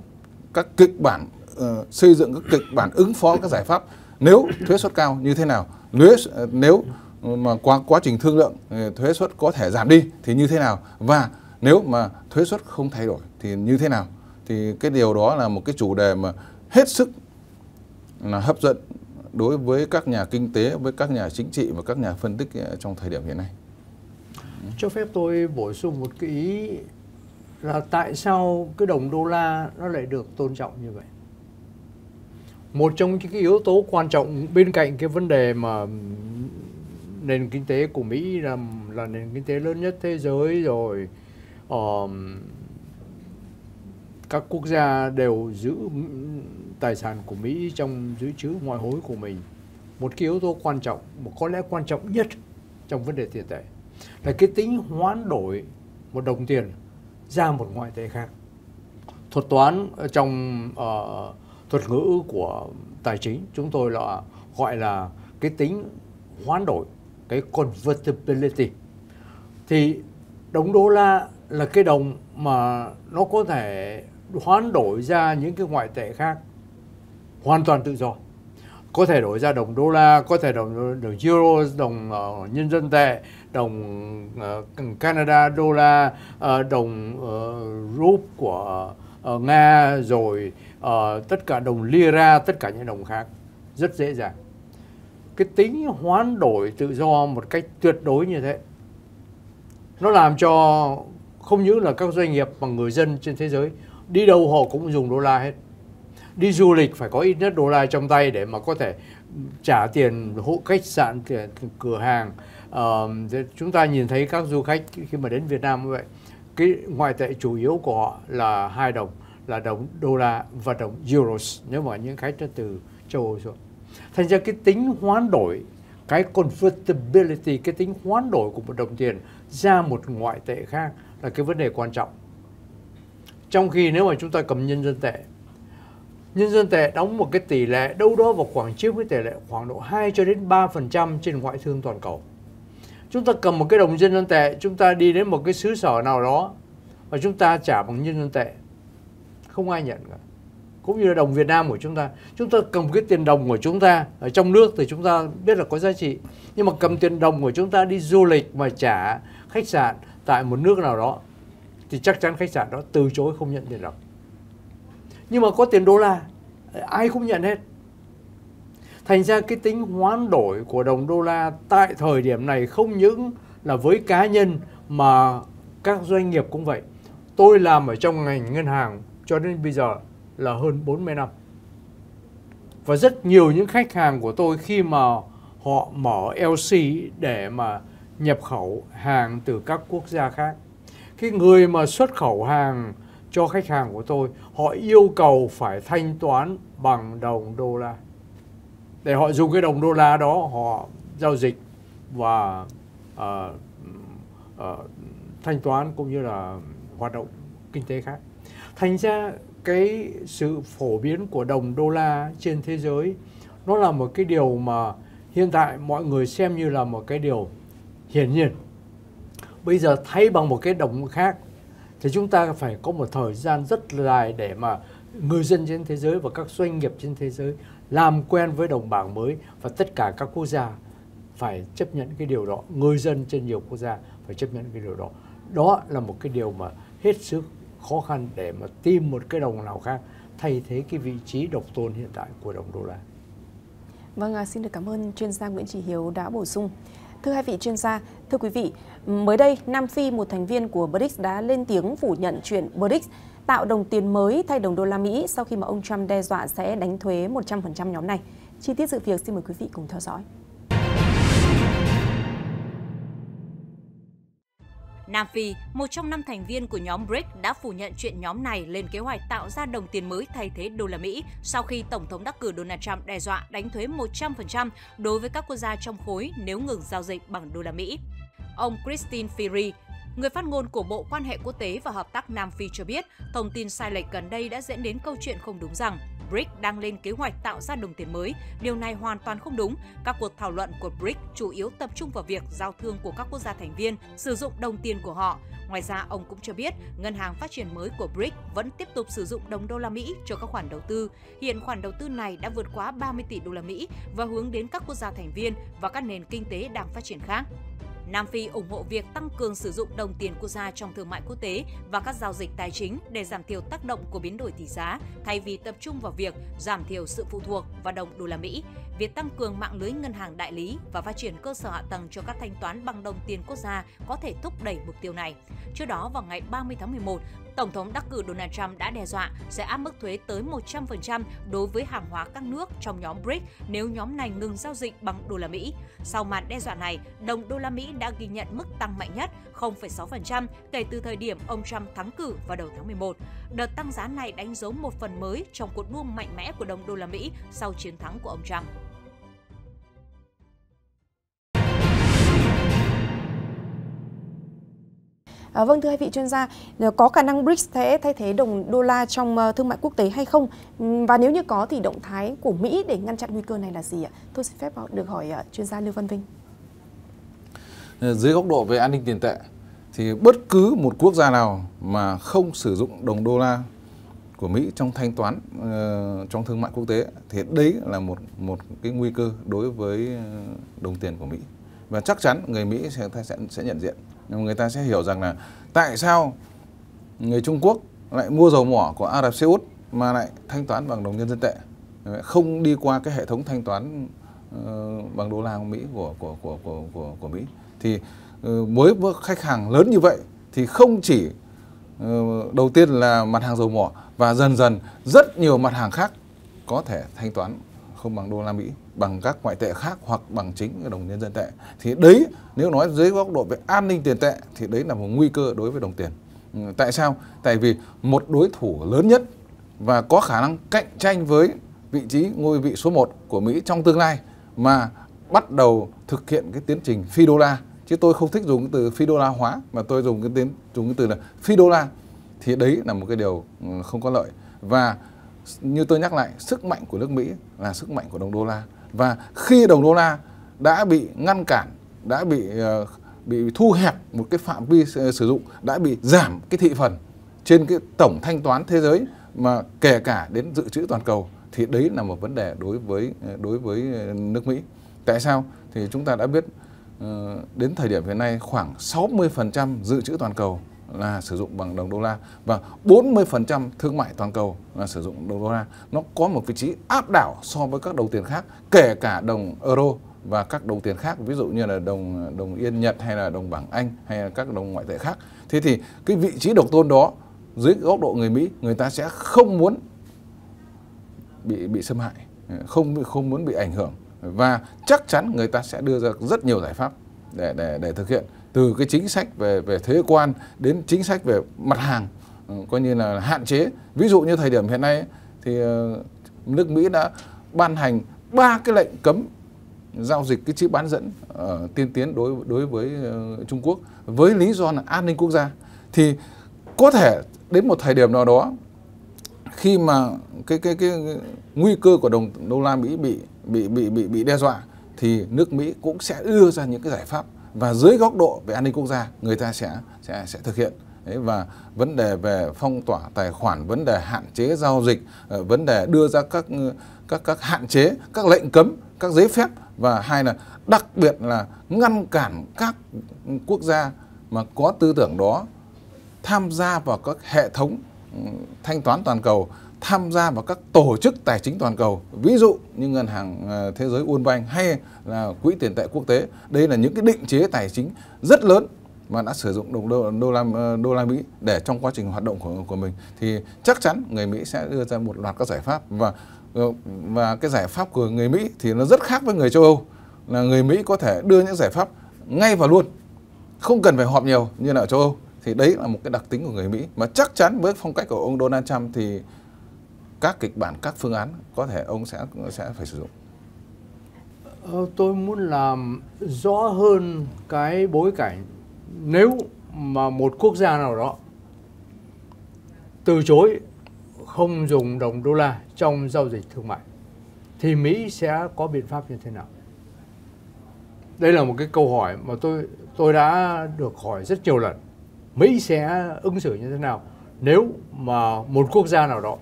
các kịch bản uh, xây dựng các kịch bản ứng phó các giải pháp nếu thuế suất cao như thế nào nếu ờ, nếu mà qua quá trình thương lượng ờ, thuế suất có thể giảm đi thì như thế nào và nếu mà thuế suất không thay đổi thì như thế nào thì cái điều đó là một cái chủ đề mà hết sức là hấp dẫn đối với các nhà kinh tế, với các nhà chính trị và các nhà phân tích ờ, trong thời điểm hiện nay. Cho phép tôi bổ sung một cái ý là tại sao cái đồng đô la nó lại được tôn trọng như vậy. Một trong những cái yếu tố quan trọng bên cạnh cái vấn đề mà nền kinh tế của Mỹ là là nền kinh tế lớn nhất thế giới rồi um, các quốc gia đều giữ tài sản của Mỹ trong dự trữ ngoại hối của mình. Một cái yếu tố quan trọng một có lẽ quan trọng nhất trong vấn đề tiền tệ là cái tính hoán đổi một đồng tiền ra một ngoại tệ khác. Thuật toán trong uh, thuật ngữ của tài chính chúng tôi là gọi là cái tính hoán đổi cái convertibility. Thì đồng đô la là cái đồng mà nó có thể hoán đổi ra những cái ngoại tệ khác hoàn toàn tự do. Có thể đổi ra đồng đô la có thể đồng đồng euro đồng uh, nhân dân tệ đồng uh, Canada đô la uh, đồng uh, rúp của uh, Nga rồi uh, tất cả đồng lira tất cả những đồng khác. Rất dễ dàng. Cái tính hoán đổi tự do một cách tuyệt đối như thế nó làm cho không những là các doanh nghiệp mà người dân trên thế giới đi đâu họ cũng dùng đô la hết. Đi du lịch phải có ít nhất đô la trong tay để mà có thể trả tiền hộ khách sạn tiền cửa hàng. Uh, chúng ta nhìn thấy các du khách khi mà đến Việt Nam như vậy. Cái ngoại tệ chủ yếu của họ là hai đồng là đồng đô la và đồng euros nếu mà những khách từ châu Âu rồi thành ra cái tính hoán đổi cái convertibility cái tính hoán đổi của một đồng tiền ra một ngoại tệ khác là cái vấn đề quan trọng trong khi nếu mà chúng ta cầm nhân dân tệ nhân dân tệ đóng một cái tỷ lệ đâu đó vào khoảng chiếm cái tỷ lệ khoảng độ 2 cho đến 3% trên ngoại thương toàn cầu. Chúng ta cầm một cái đồng nhân dân tệ, chúng ta đi đến một cái xứ sở nào đó và chúng ta trả bằng nhân dân tệ. Không ai nhận cả. Cũng như là đồng Việt Nam của chúng ta. Chúng ta cầm cái tiền đồng của chúng ta ở trong nước thì chúng ta biết là có giá trị. Nhưng mà cầm tiền đồng của chúng ta đi du lịch mà trả khách sạn tại một nước nào đó, thì chắc chắn khách sạn đó từ chối không nhận tiền đồng nhưng mà có tiền đô la, ai cũng nhận hết thành ra cái tính hoán đổi của đồng đô la tại thời điểm này không những là với cá nhân mà các doanh nghiệp cũng vậy tôi làm ở trong ngành ngân hàng cho đến bây giờ là hơn 40 năm. Và rất nhiều những khách hàng của tôi khi mà họ mở LC để mà nhập khẩu hàng từ các quốc gia khác. Cái người mà xuất khẩu hàng cho khách hàng của tôi họ yêu cầu phải thanh toán bằng đồng đô la. Để họ dùng cái đồng đô la đó họ giao dịch và uh, uh, thanh toán cũng như là hoạt động kinh tế khác. Thành ra cái sự phổ biến của đồng đô la trên thế giới, nó là một cái điều mà hiện tại mọi người xem như là một cái điều hiển nhiên. Bây giờ thay bằng một cái đồng khác thì chúng ta phải có một thời gian rất dài để mà người dân trên thế giới và các doanh nghiệp trên thế giới làm quen với đồng bảng mới và tất cả các quốc gia phải chấp nhận cái điều đó. Người dân trên nhiều quốc gia phải chấp nhận cái điều đó. Đó là một cái điều mà hết sức khó khăn để mà tìm một cái đồng nào khác thay thế cái vị trí độc tôn hiện tại của đồng đô la. Vâng, à, xin được cảm ơn chuyên gia Nguyễn Chỉ Hiếu đã bổ sung. Thưa hai vị chuyên gia, thưa quý vị, mới đây Nam Phi một thành viên của BRICS đã lên tiếng phủ nhận chuyện BRICS tạo đồng tiền mới thay đồng đô la Mỹ sau khi mà ông Trump đe dọa sẽ đánh thuế 100% nhóm này. Chi tiết sự việc xin mời quý vị cùng theo dõi. Nam Phi, một trong năm thành viên của nhóm BRICS đã phủ nhận chuyện nhóm này lên kế hoạch tạo ra đồng tiền mới thay thế đô la Mỹ sau khi Tổng thống đắc cử Donald Trump đe dọa đánh thuế 100% đối với các quốc gia trong khối nếu ngừng giao dịch bằng đô la Mỹ. Ông Christine Firi, Người phát ngôn của Bộ Quan hệ Quốc tế và Hợp tác Nam Phi cho biết, thông tin sai lệch gần đây đã dẫn đến câu chuyện không đúng rằng BRICS đang lên kế hoạch tạo ra đồng tiền mới. Điều này hoàn toàn không đúng. Các cuộc thảo luận của BRICS chủ yếu tập trung vào việc giao thương của các quốc gia thành viên sử dụng đồng tiền của họ. Ngoài ra, ông cũng cho biết, ngân hàng phát triển mới của BRICS vẫn tiếp tục sử dụng đồng đô la Mỹ cho các khoản đầu tư. Hiện khoản đầu tư này đã vượt quá 30 tỷ đô la Mỹ và hướng đến các quốc gia thành viên và các nền kinh tế đang phát triển khác. Nam Phi ủng hộ việc tăng cường sử dụng đồng tiền quốc gia trong thương mại quốc tế và các giao dịch tài chính để giảm thiểu tác động của biến đổi tỷ giá, thay vì tập trung vào việc giảm thiểu sự phụ thuộc vào đồng đô la Mỹ. Việc tăng cường mạng lưới ngân hàng đại lý và phát triển cơ sở hạ tầng cho các thanh toán bằng đồng tiền quốc gia có thể thúc đẩy mục tiêu này. Trước đó, vào ngày 30 tháng 11, Tổng thống đắc cử Donald Trump đã đe dọa sẽ áp mức thuế tới 100% đối với hàng hóa các nước trong nhóm BRICS nếu nhóm này ngừng giao dịch bằng đô la Mỹ. Sau màn đe dọa này, đồng đô la Mỹ đã ghi nhận mức tăng mạnh nhất 0,6% kể từ thời điểm ông Trump thắng cử vào đầu tháng 11. Đợt tăng giá này đánh dấu một phần mới trong cuộc đua mạnh mẽ của đồng đô la Mỹ sau chiến thắng của ông Trump. À, vâng thưa hai vị chuyên gia, ờ, có khả năng BRICS sẽ thay thế đồng đô la trong ờ, thương mại quốc tế hay không? Và nếu như có thì động thái của Mỹ để ngăn chặn nguy cơ này là gì ạ? Tôi xin phép ờ, được hỏi chuyên gia Lưu Văn Vinh. Dưới góc độ về an ninh tiền tệ thì bất cứ một quốc gia nào mà không sử dụng đồng đô la của Mỹ trong thanh toán uh, trong thương mại quốc tế thì đấy là một một cái nguy cơ đối với đồng tiền của Mỹ và chắc chắn người Mỹ sẽ sẽ sẽ nhận diện người ta sẽ hiểu rằng là tại sao người Trung Quốc lại mua dầu mỏ của Ả Rập Xê Út mà lại thanh toán bằng đồng nhân dân tệ? Không đi qua cái hệ thống thanh toán uh, bằng đô la của Mỹ của của của của của, của Mỹ. Thì uh, với khách hàng lớn như vậy thì không chỉ uh, đầu tiên là mặt hàng dầu mỏ và dần dần rất nhiều mặt hàng khác có thể thanh toán không bằng đô la Mỹ bằng các ngoại tệ khác hoặc bằng chính đồng nhân dân tệ, thì đấy, nếu nói dưới góc độ về an ninh tiền tệ thì đấy là một nguy cơ đối với đồng tiền. Ừ, tại sao? Tại vì một đối thủ lớn nhất và có khả năng cạnh tranh với vị trí ngôi vị số 1 của Mỹ trong tương lai mà bắt đầu thực hiện cái tiến trình phi đô la, chứ tôi không thích dùng cái từ phi đô la hóa, mà tôi dùng cái tiến, dùng cái từ là phi đô la, thì đấy là một cái điều ừ, không có lợi. Và như tôi nhắc lại, sức mạnh của nước Mỹ là sức mạnh của đồng đô la và khi đồng đô la đã bị ngăn cản, đã bị ờ, bị thu hẹp một cái phạm vi sử dụng, đã bị giảm cái thị phần trên cái tổng thanh toán thế giới mà kể cả đến dự trữ toàn cầu thì đấy là một vấn đề đối với ờ, đối với ờ, nước Mỹ. Tại sao? Thì chúng ta đã biết đến thời điểm hiện nay khoảng 60% dự trữ toàn cầu là sử dụng bằng đồng đô la và 40% thương mại toàn cầu là sử dụng đồng đô la. Nó có một vị trí áp đảo so với các đồng tiền khác, kể cả đồng euro và các đồng tiền khác, ví dụ như là đồng đồng yên Nhật hay là đồng bảng Anh hay là các đồng ngoại tệ khác. Thế thì cái vị trí độc tôn đó dưới góc độ người Mỹ, người ta sẽ không muốn bị bị xâm hại, không không muốn bị ảnh hưởng và chắc chắn người ta sẽ đưa ra rất nhiều giải pháp để để để thực hiện từ cái chính sách về về thuế quan đến chính sách về mặt hàng ừ, coi như là hạn chế. Ví dụ như thời điểm hiện nay thì ờ, nước Mỹ đã ban hành ba cái lệnh cấm giao dịch cái chip bán dẫn ở tiên tiến đối đối với ờ, Trung Quốc với lý do là an ninh quốc gia. Thì có thể đến một thời điểm nào đó khi mà cái cái, cái nguy cơ của đồng đô la Mỹ bị bị bị bị bị đe dọa thì nước Mỹ cũng sẽ đưa ra những cái giải pháp và dưới góc độ về an ninh quốc gia người ta sẽ sẽ sẽ thực hiện. Đấy, và vấn đề về phong tỏa tài khoản vấn đề hạn chế giao dịch ờ, vấn đề đưa ra các các các hạn chế các lệnh cấm các giấy phép và hai là đặc biệt là ngăn cản các quốc gia mà có tư tưởng đó tham gia vào các hệ thống ừ, thanh toán toàn cầu tham gia vào các tổ chức tài chính toàn cầu ví dụ như ngân hàng ờ, thế giới World Bank hay là quỹ tiền tệ quốc tế. Đây là những cái định chế tài chính rất lớn mà đã sử dụng đồng đô, đô la ờ, đô la Mỹ để trong quá trình hoạt động của của mình. Thì chắc chắn người Mỹ sẽ đưa ra một loạt các giải pháp và ờ, và cái giải pháp của người Mỹ thì nó rất khác với người châu Âu là người Mỹ có thể đưa những giải pháp ngay và luôn không cần phải họp nhiều như là ở châu Âu. Thì đấy là một cái đặc tính của người Mỹ. Mà chắc chắn với phong cách của ông Donald Trump thì các kịch bản, các phương án có thể ông sẽ sẽ phải sử dụng ờ, tôi muốn làm rõ hơn cái bối cảnh nếu mà một quốc gia nào đó từ chối không dùng đồng đô la trong giao dịch thương mại, thì Mỹ sẽ có biện pháp như thế nào? Đây là một cái câu hỏi mà tôi tôi đã được hỏi rất nhiều lần. Mỹ sẽ ứng xử như thế nào nếu mà một quốc gia nào đó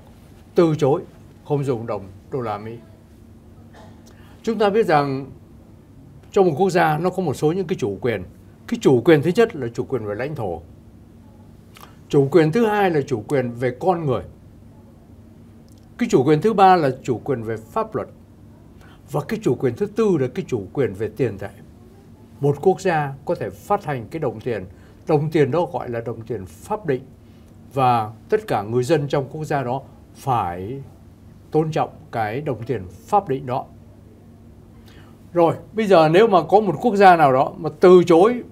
từ chối, không dùng đồng đô la Mỹ. Chúng ta biết rằng trong một quốc gia nó có một số những cái chủ quyền. Cái chủ quyền thứ nhất là chủ quyền về lãnh thổ. Chủ quyền thứ hai là chủ quyền về con người. Cái chủ quyền thứ ba là chủ quyền về pháp luật. Và cái chủ quyền thứ tư là cái chủ quyền về tiền tệ. Một quốc gia có thể phát hành cái đồng tiền. Đồng tiền đó gọi là đồng tiền pháp định. Và tất cả người dân trong quốc gia đó phải tôn trọng cái đồng tiền pháp định đó. Rồi bây giờ nếu mà có một quốc gia nào đó mà từ chối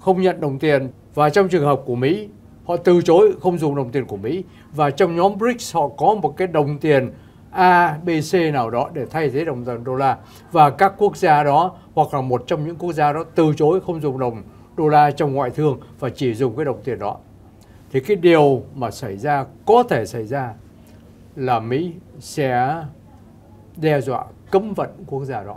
không nhận đồng tiền và trong trường hợp của Mỹ họ từ chối không dùng đồng tiền của Mỹ và trong nhóm BRICS họ có một cái đồng tiền A, B, C nào đó để thay thế đồng tiền đô la và các quốc gia đó hoặc là một trong những quốc gia đó từ chối không dùng đồng đô la trong ngoại thương và chỉ dùng cái đồng tiền đó. Thì cái điều mà xảy ra có thể xảy ra là Mỹ sẽ đe dọa cấm vận quốc gia đó.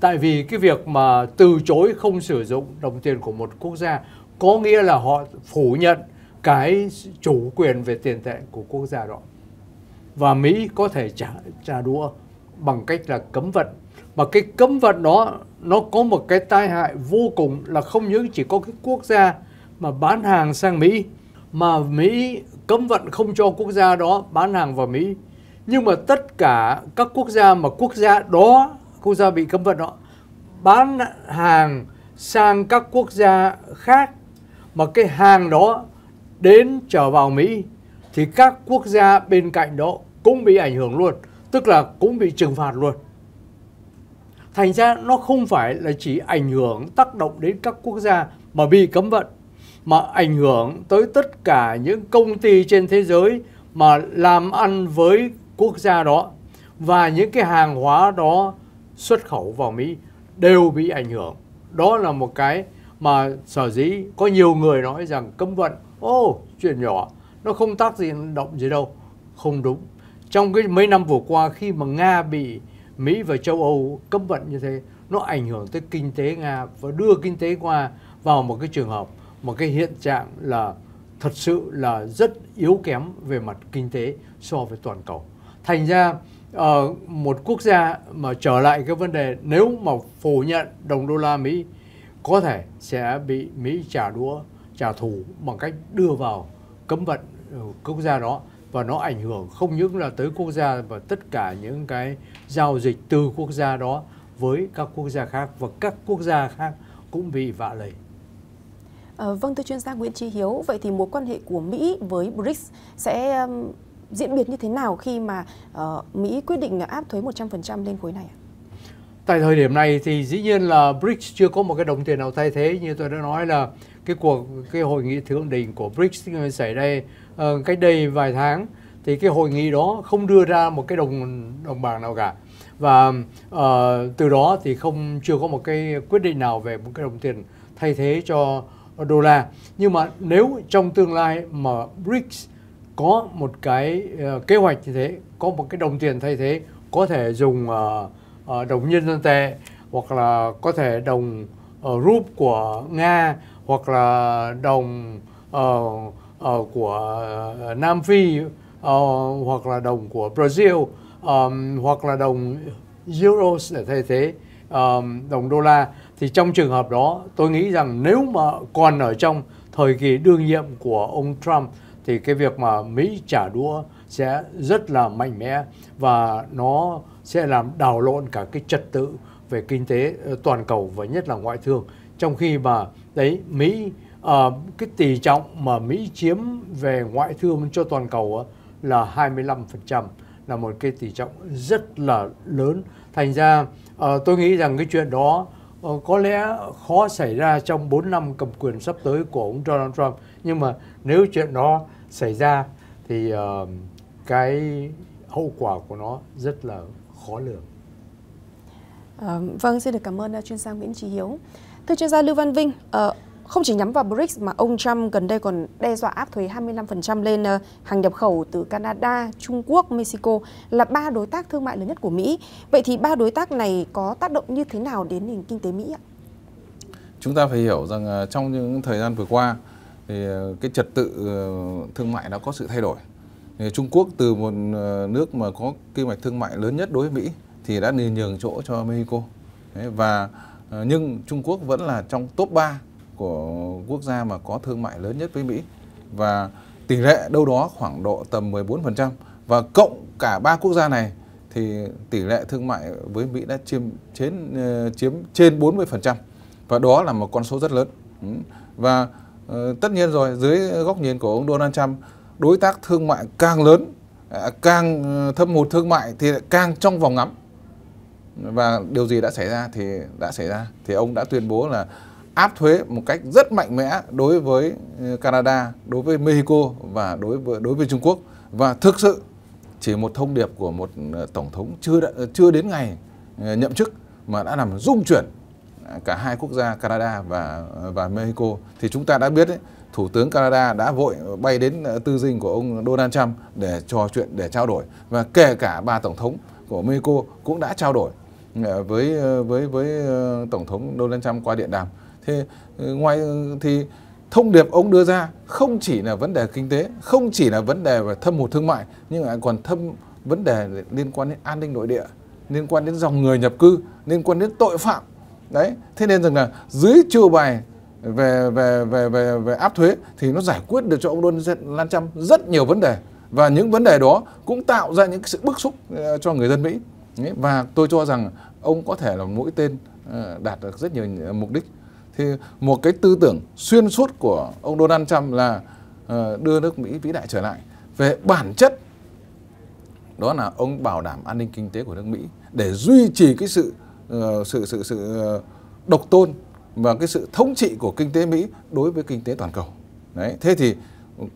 Tại vì cái việc mà từ chối không sử dụng đồng tiền của một quốc gia có nghĩa là họ phủ nhận cái chủ quyền về tiền tệ của quốc gia đó. Và Mỹ có thể trả trả đũa bằng cách là cấm vận. Mà cái cấm vận đó, nó có một cái tai hại vô cùng là không những chỉ có cái quốc gia mà bán hàng sang Mỹ, mà Mỹ cấm vận không cho quốc gia đó bán hàng vào Mỹ. Nhưng mà tất cả các quốc gia mà quốc gia đó, quốc gia bị cấm vận đó, bán hàng sang các quốc gia khác, mà cái hàng đó đến trở vào Mỹ, thì các quốc gia bên cạnh đó cũng bị ảnh hưởng luôn, tức là cũng bị trừng phạt luôn. Thành ra nó không phải là chỉ ảnh hưởng, tác động đến các quốc gia mà bị cấm vận mà ảnh hưởng tới tất cả những công ty trên thế giới mà làm ăn với quốc gia đó và những cái hàng hóa đó xuất khẩu vào Mỹ đều bị ảnh hưởng. Đó là một cái mà sở dĩ có nhiều người nói rằng cấm vận, ô oh, chuyện nhỏ, nó không tác gì động gì đâu. Không đúng. Trong cái mấy năm vừa qua khi mà Nga bị Mỹ và châu Âu cấm vận như thế, nó ảnh hưởng tới kinh tế Nga và đưa kinh tế qua vào một cái trường hợp, một cái hiện trạng là thật sự là rất yếu kém về mặt kinh tế so với toàn cầu. Thành ra uh, một quốc gia mà trở lại cái vấn đề nếu mà phủ nhận đồng đô la Mỹ có thể sẽ bị Mỹ trả đũa, trả thù bằng cách đưa vào cấm vận ừ, quốc gia đó và nó ảnh hưởng không những là tới quốc gia và tất cả những cái giao dịch từ quốc gia đó với các quốc gia khác và các quốc gia khác cũng bị vạ lây. À, vâng thưa chuyên gia Nguyễn Trí Hiếu, vậy thì mối quan hệ của Mỹ với BRICS sẽ um, diễn biến như thế nào khi mà uh, Mỹ quyết định áp thuế 100% lên khối này ạ? Tại thời điểm này thì dĩ nhiên là BRICS chưa có một cái đồng tiền nào thay thế như tôi đã nói là cái cuộc cái hội nghị thượng đỉnh của BRICS xảy đây uh, ờ, cách đây vài tháng thì cái hội nghị đó không đưa ra một cái đồng đồng bảng nào cả và uh, từ đó thì không chưa có một cái quyết định nào về một cái đồng tiền thay thế cho đô la. Nhưng mà nếu trong tương lai mà BRICS có một cái uh, kế hoạch như thế có một cái đồng tiền thay thế có thể dùng uh, uh, đồng nhân dân tệ hoặc là có thể đồng uh, rúp của nga hoặc là đồng uh, uh, của uh, nam phi uh, hoặc là đồng của brazil um, hoặc là đồng euros để thay thế um, đồng đô la thì trong trường hợp đó tôi nghĩ rằng nếu mà còn ở trong thời kỳ đương nhiệm của ông Trump thì cái việc mà Mỹ trả đũa sẽ rất là mạnh mẽ và nó sẽ làm đảo lộn cả cái trật tự về kinh tế ờ, toàn cầu và nhất là ngoại thương. Trong khi mà đấy Mỹ uh, cái tỷ trọng mà Mỹ chiếm về ngoại thương cho toàn cầu là 25% là một cái tỷ trọng rất là lớn. Thành ra uh, tôi nghĩ rằng cái chuyện đó Ờ, có lẽ khó xảy ra trong 4 năm cầm quyền sắp tới của ông Donald Trump nhưng mà nếu chuyện đó xảy ra thì uh, cái hậu quả của nó rất là khó lường. À, vâng, xin được cảm ơn chuyên gia Nguyễn Trí Hiếu. Thưa chuyên gia Lưu Văn Vinh, uh, không chỉ nhắm vào BRICS mà ông Trump gần đây còn đe dọa áp thuế 25% lên ờ, hàng nhập khẩu từ Canada, Trung Quốc, Mexico là ba đối tác thương mại lớn nhất của Mỹ. Vậy thì ba đối tác này có tác động như thế nào đến nền kinh tế Mỹ ạ? Chúng ta phải hiểu rằng ờ, trong những thời gian vừa qua thì ờ, cái trật tự thương mại đã có sự thay đổi. Trung Quốc từ một nước mà có kim ngạch thương mại lớn nhất đối với Mỹ thì đã nhường chỗ cho Mexico. Và nhưng Trung Quốc vẫn là trong top 3 của quốc gia mà có thương mại lớn nhất với Mỹ. Và tỷ lệ đâu đó khoảng độ tầm 14% và cộng cả ba quốc gia này thì tỷ lệ thương mại với Mỹ đã chiếm trên ờ, chiếm trên 40% và đó là một con số rất lớn. Ừ. Và ờ, tất nhiên rồi dưới góc nhìn của ông Donald Trump, đối tác thương mại càng lớn, à, càng ờ, thâm hụt thương mại thì càng trong vòng ngắm. Và điều gì đã xảy ra thì đã xảy ra. Thì ông đã tuyên bố là áp thuế một cách rất mạnh mẽ đối với ờ, Canada, đối với Mexico và đối với đối với Trung Quốc. Và thực sự chỉ một thông điệp của một ờ, tổng thống chưa đã, ờ, chưa đến ngày nhậm chức mà đã làm rung chuyển à, cả hai quốc gia Canada và và Mexico. Thì chúng ta đã biết ấy, thủ tướng Canada đã vội bay đến tư dinh của ông Donald Trump để trò chuyện để trao đổi. Và kể cả ba tổng thống của Mexico cũng đã trao đổi với với với tổng thống Donald Trump qua điện đàm thì ừ, ngoài ừ, thì thông điệp ông đưa ra không chỉ là vấn đề kinh tế, không chỉ là vấn đề về thâm hụt thương mại nhưng lại còn thâm vấn đề liên quan đến an ninh nội địa, liên quan đến dòng người nhập cư, liên quan đến tội phạm. Đấy, thế nên rằng là dưới chiêu bài về về về về về áp thuế thì nó giải quyết được cho ông Donald Trump rất nhiều vấn đề và những vấn đề đó cũng tạo ra những sự bức xúc ờ, cho người dân Mỹ. Và tôi cho rằng ông có thể là mũi tên ờ, đạt được rất nhiều ờ, mục đích thì một cái tư tưởng xuyên suốt của ông Donald Trump là ờ, đưa nước Mỹ vĩ đại trở lại về bản chất đó là ông bảo đảm an ninh kinh tế của nước Mỹ để duy trì cái sự ờ, sự sự sự ờ, độc tôn và cái sự thống trị của kinh tế Mỹ đối với kinh tế toàn cầu. Đấy, thế thì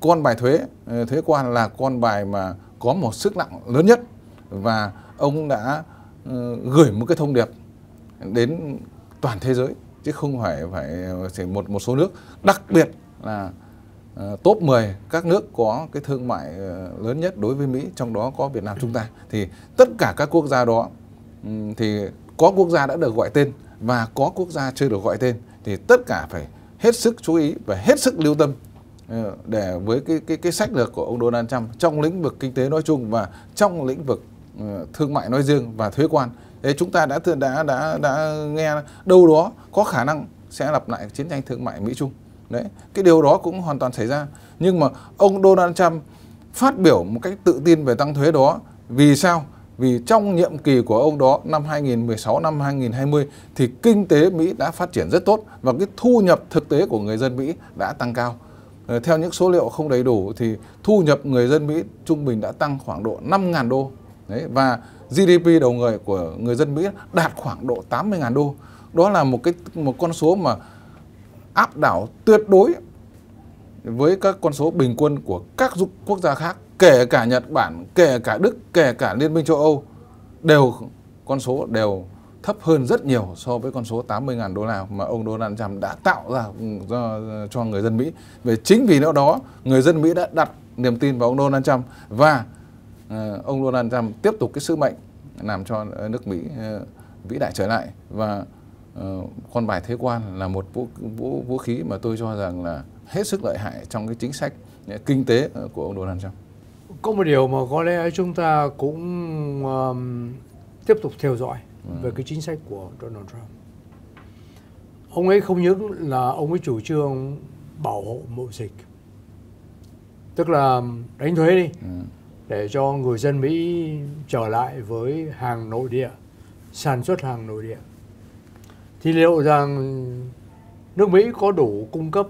con bài thuế thuế quan là con bài mà có một sức nặng lớn nhất và ông đã gửi một cái thông điệp đến toàn thế giới chứ không phải phải chỉ một một số nước. Đặc biệt là uh, top 10 các nước có cái thương mại uh, lớn nhất đối với Mỹ trong đó có Việt Nam chúng ta. Thì tất cả các quốc gia đó um, thì có quốc gia đã được gọi tên và có quốc gia chưa được gọi tên thì tất cả phải hết sức chú ý và hết sức lưu tâm ờ, để với cái cái cái sách lược của ông Donald Trump trong lĩnh vực kinh tế nói chung và trong lĩnh vực thương mại nói riêng và thuế quan Thế chúng ta đã đã đã đã nghe đâu đó có khả năng sẽ lặp lại chiến tranh thương mại Mỹ Trung. Đấy, cái điều đó cũng hoàn toàn xảy ra. Nhưng mà ông Donald Trump phát biểu một cách tự tin về tăng thuế đó vì sao? Vì trong nhiệm kỳ của ông đó năm 2016 năm 2020 thì kinh tế Mỹ đã phát triển rất tốt và cái thu nhập thực tế của người dân Mỹ đã tăng cao. Ờ, theo những số liệu không đầy đủ thì thu nhập người dân Mỹ trung bình đã tăng khoảng độ 5.000 đô. Đấy, và GDP đầu người của người dân Mỹ đạt khoảng độ 80.000 đô. Đó là một cái một con số mà áp đảo tuyệt đối với các con số bình quân của các quốc gia khác, kể cả Nhật Bản, kể cả Đức, kể cả Liên minh châu Âu đều con số đều thấp hơn rất nhiều so với con số 80.000 đô la mà ông Donald Trump đã tạo ra cho, cho người dân Mỹ. Về chính vì nó đó, người dân Mỹ đã đặt niềm tin vào ông Donald Trump và ông Donald Trump tiếp tục cái sứ mệnh làm cho nước Mỹ ờ, vĩ đại trở lại và ờ, con bài thế quan là một vũ, vũ vũ khí mà tôi cho rằng là hết sức lợi hại trong cái chính sách kinh tế của ông Donald Trump. Có một điều mà có lẽ chúng ta cũng um, tiếp tục theo dõi ừ. về cái chính sách của Donald Trump. Ông ấy không những là ông ấy chủ trương bảo hộ mậu dịch, tức là đánh thuế đi. Ừ để cho người dân Mỹ trở lại với hàng nội địa, sản xuất hàng nội địa. Thì liệu rằng nước Mỹ có đủ cung cấp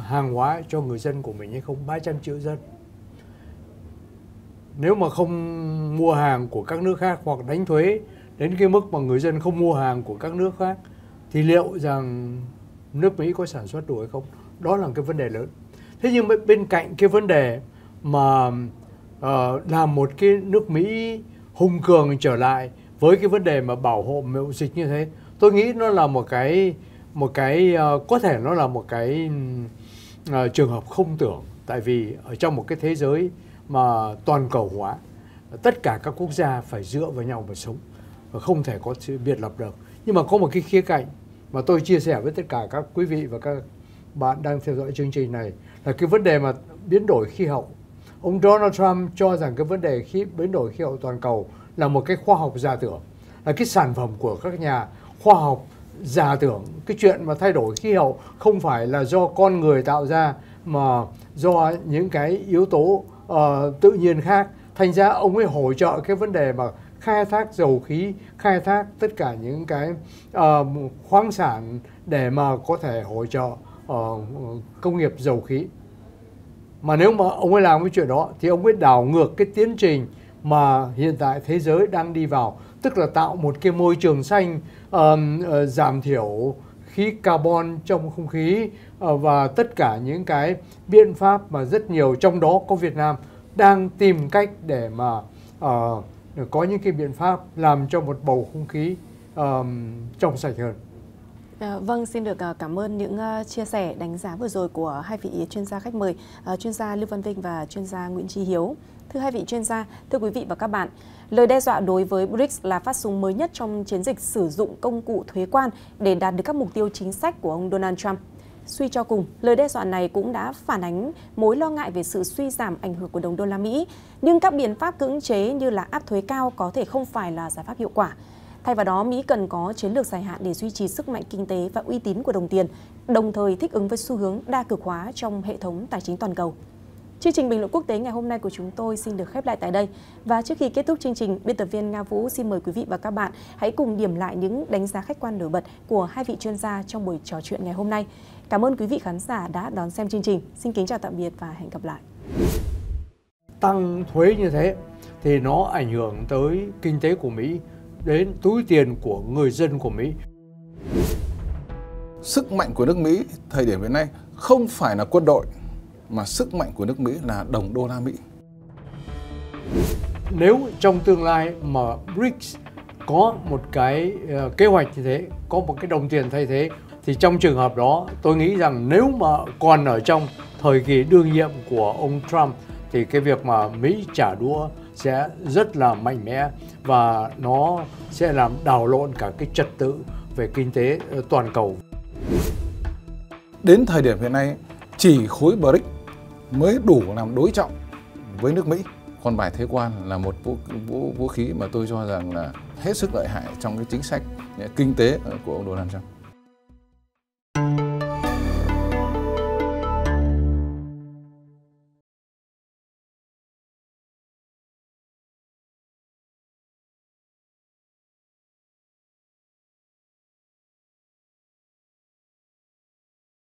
hàng hóa cho người dân của mình hay không? 300 triệu dân. Nếu mà không mua hàng của các nước khác hoặc đánh thuế đến cái mức mà người dân không mua hàng của các nước khác thì liệu rằng nước Mỹ có sản xuất đủ hay không? Đó là cái vấn đề lớn. Thế nhưng bên cạnh cái vấn đề mà Ờ, uh, làm một cái nước Mỹ hùng cường trở lại với cái vấn đề mà bảo hộ mậu dịch như thế. Tôi nghĩ nó là một cái một cái uh, có thể nó là một cái uh, trường hợp không tưởng. Tại vì ở trong một cái thế giới mà toàn cầu hóa tất cả các quốc gia phải dựa vào nhau mà sống và không thể có sự biệt lập được. Nhưng mà có một cái khía cạnh mà tôi chia sẻ với tất cả các quý vị và các bạn đang theo dõi chương trình này là cái vấn đề mà biến đổi khí hậu ông Donald Trump cho rằng cái vấn đề khí biến đổi khí hậu toàn cầu là một cái khoa học giả tưởng là cái sản phẩm của các nhà khoa học giả tưởng. Cái chuyện mà thay đổi khí hậu không phải là do con người tạo ra mà do những cái yếu tố uh, tự nhiên khác. Thành ra ông ấy hỗ trợ cái vấn đề mà khai thác dầu khí khai thác tất cả những cái uh, khoáng sản để mà có thể hỗ trợ uh, công nghiệp dầu khí mà nếu mà ông ấy làm cái chuyện đó thì ông ấy đảo ngược cái tiến trình mà hiện tại thế giới đang đi vào tức là tạo một cái môi trường xanh um, uh, giảm thiểu khí carbon trong không khí uh, và tất cả những cái biện pháp mà rất nhiều trong đó có Việt Nam đang tìm cách để mà uh, có những cái biện pháp làm cho một bầu không khí um, trong sạch hơn. À, vâng, xin được ờ, cảm ơn những ờ, chia sẻ đánh giá vừa rồi của hai vị chuyên gia khách mời, chuyên gia Lưu Văn Vinh và chuyên gia Nguyễn Trí Hiếu. Thưa hai vị chuyên gia, thưa quý vị và các bạn, lời đe dọa đối với BRICS là phát súng mới nhất trong chiến dịch sử dụng công cụ thuế quan để đạt được các mục tiêu chính sách của ông Donald Trump. Suy cho cùng, lời đe dọa này cũng đã phản ánh mối lo ngại về sự suy giảm ảnh hưởng của đồng đô la Mỹ, nhưng các biện pháp cưỡng chế như là áp thuế cao có thể không phải là giải pháp hiệu quả. Thay vào đó, Mỹ cần có chiến lược dài hạn để duy trì sức mạnh kinh tế và uy tín của đồng tiền, đồng thời thích ứng với xu hướng đa cực hóa trong hệ thống tài chính toàn cầu. Chương trình bình luận quốc tế ngày hôm nay của chúng tôi xin được khép lại tại đây. Và trước khi kết thúc chương trình, biên tập viên Nga Vũ xin mời quý vị và các bạn hãy cùng điểm lại những đánh giá khách quan nổi bật của hai vị chuyên gia trong buổi trò chuyện ngày hôm nay. Cảm ơn quý vị khán giả đã đón xem chương trình. Xin kính chào tạm biệt và hẹn gặp lại. Tăng thuế như thế thì nó ảnh hưởng tới kinh tế của Mỹ, đến túi tiền của người dân của Mỹ. Sức mạnh của nước Mỹ thời điểm hiện nay không phải là quân đội mà sức mạnh của nước Mỹ là đồng đô la Mỹ. Nếu trong tương lai mà BRICS có một cái uh, kế hoạch như thế, có một cái đồng tiền thay thế thì trong trường hợp đó tôi nghĩ rằng nếu mà còn ở trong thời kỳ đương nhiệm của ông Trump thì cái việc mà Mỹ trả đũa sẽ rất là mạnh mẽ và nó sẽ làm đảo lộn cả cái trật tự về kinh tế ờ, toàn cầu. Đến thời điểm hiện nay, chỉ khối BRICS mới đủ làm đối trọng với nước Mỹ. Còn bài thế quan là một vũ, vũ, vũ khí mà tôi cho rằng là hết sức lợi hại trong cái chính sách kinh tế của ông Donald Trump.